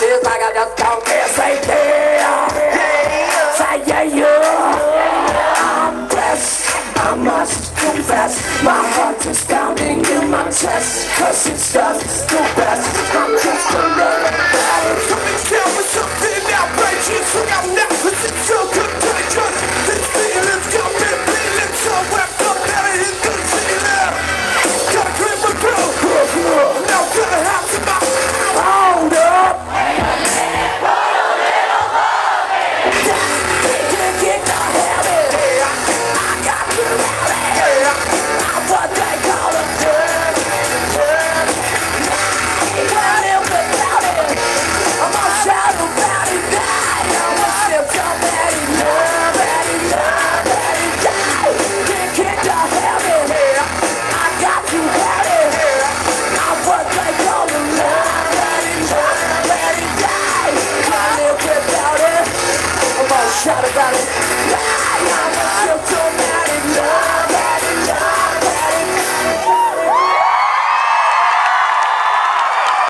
this like I just don't care. Say yeah, say yeah, yeah. I'm blessed, I must confess. My heart is pounding in my chest, cause it's just the best. I'm just a little